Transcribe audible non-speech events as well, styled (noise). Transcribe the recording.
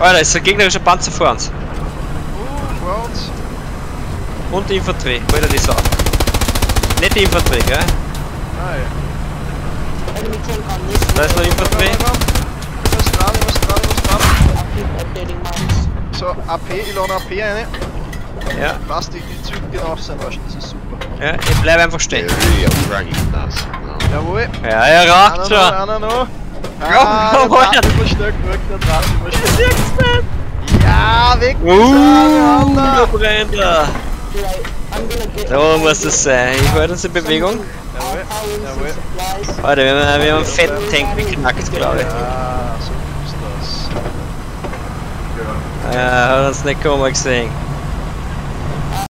Alter, ist ein gegnerischer Panzer vor uns. Uh, vor uns. Und die Infanterie. Alter, die Sau. Nicht die Infanterie, gell? Ah, ja. This Da ist noch Infanterie. Muss dran, muss dran, muss dran. So, AP, ich lade AP rein. Ja, Lass die, die Züge genau auf sein Arsch, das ist super. ja, ich bleib einfach stehen. Jawohl. Ja, er Einer raucht noch, schon. einer noch. Ja, Ah, der immer schnell gerückt, der Draht immer schnell. (laughs) Ja, weg mit Uh, seinem der Alter. brennt Dude, I, I'm gonna get So muss das sein. Ich halte uns in Bewegung. Jawohl, Power jawohl. supplies. Alter, wir haben, wir haben einen fetten Tank geknackt, glaube ich. Ja, so ist das. Ja. Ja, hat uns nicht kommen gesehen.